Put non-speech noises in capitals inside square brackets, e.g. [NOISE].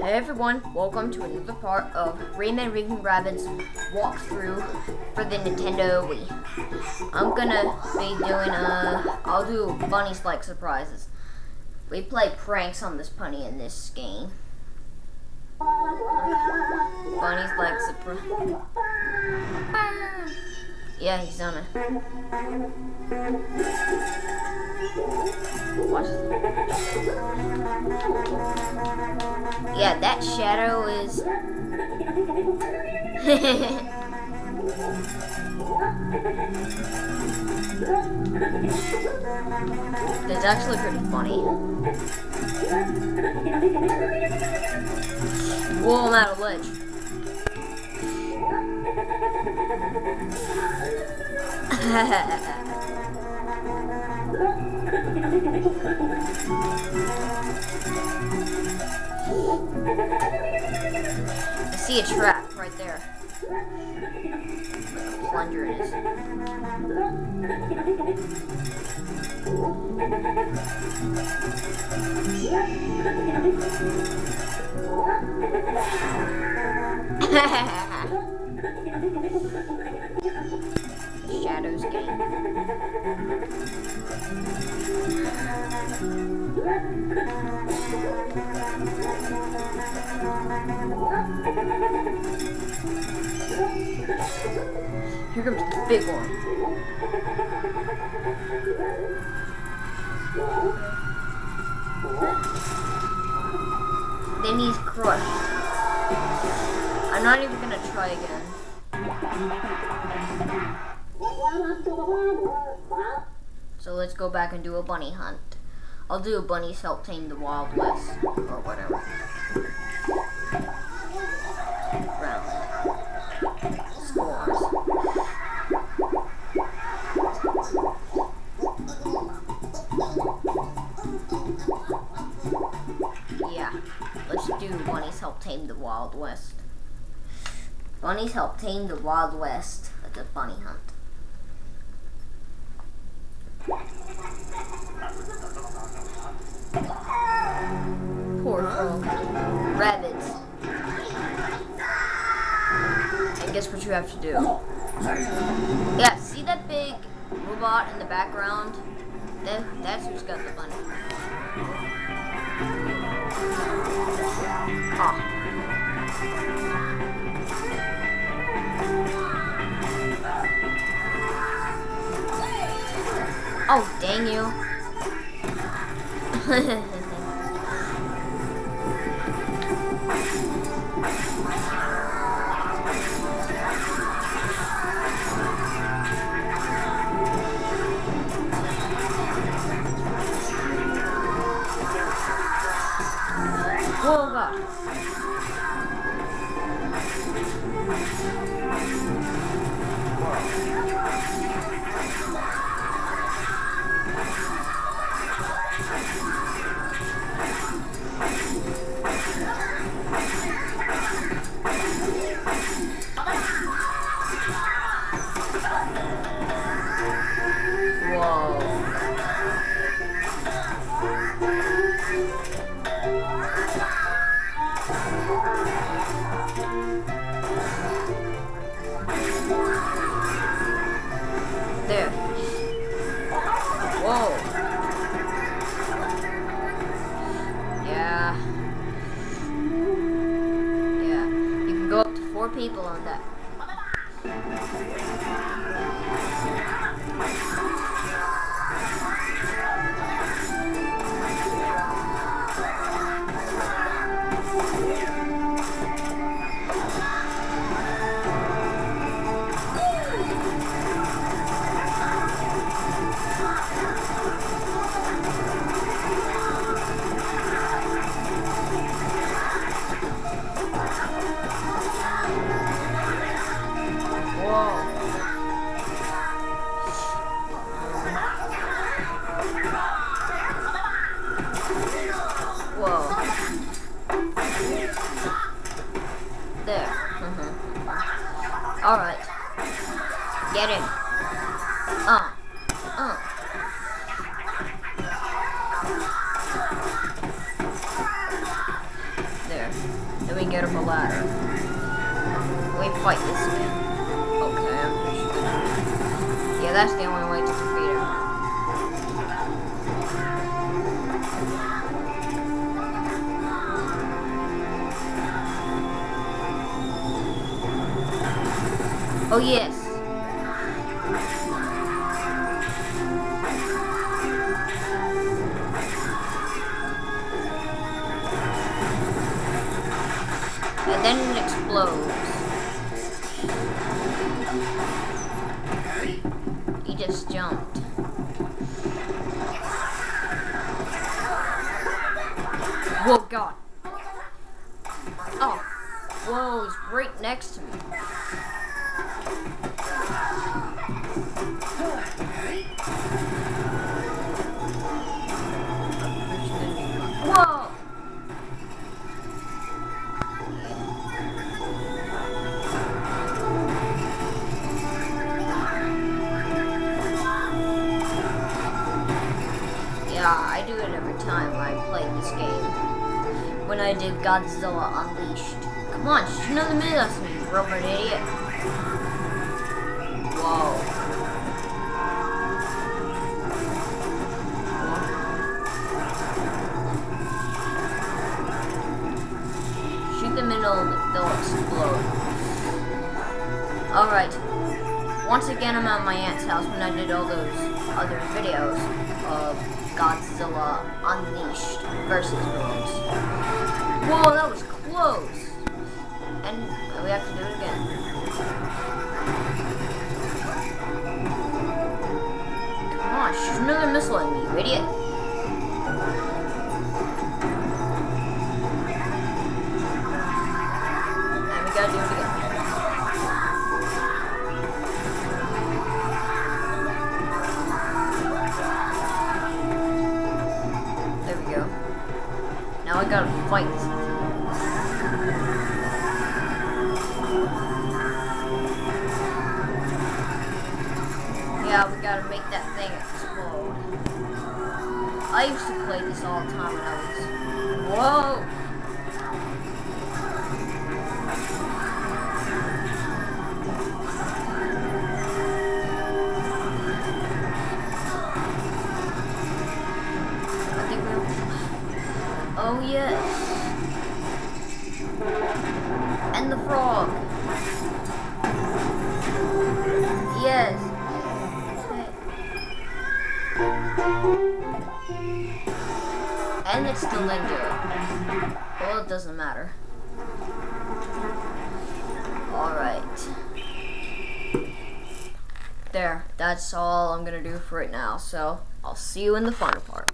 Hey everyone, welcome to another part of Rayman Raving Rabbids walkthrough for the Nintendo Wii. I'm gonna be doing uh I'll do bunnies like surprises. We play pranks on this bunny in this game. Bunnies like surprise. Yeah, he's on it. Watch Yeah, that shadow is. [LAUGHS] That's actually pretty funny. Whoa, I'm out of ledge. I see a trap right there. Plunger it is. [LAUGHS] Shadows Here comes the big one. Then he's crushed. I'm not even gonna try again. So let's go back and do a bunny hunt. I'll do a bunny help tame the Wild West or whatever. Wild West. Bunnies help tame the Wild West at the bunny hunt. Poor frog. Rabbits. And guess what you have to do? Yeah, see that big robot in the background? That, that's who's got the bunny. Ah. Oh, dang you. [LAUGHS] Uh. Uh. There. we get up a ladder. We fight this again. Okay, I'm sure. Yeah, that's the only way to defeat him. Oh yes. Explodes. He just jumped. Whoa, God. Oh. Whoa, he's right next to me. I do it every time I play this game. When I did Godzilla Unleashed. Come on, shoot another minute that's me, robot idiot. Whoa. They'll, explode. Alright. Once again, I'm at my aunt's house when I did all those other videos of Godzilla Versus villains. Whoa, that was close. And we have to do it again. Come on, shoot another missile at me, you idiot. I gotta fight. Yeah, we gotta make that thing explode. I used to play this all the time when I was. Whoa! Oh yes. And the frog. Yes. And it's still ninja. Well, it doesn't matter. Alright. There. That's all I'm gonna do for right now. So, I'll see you in the final part.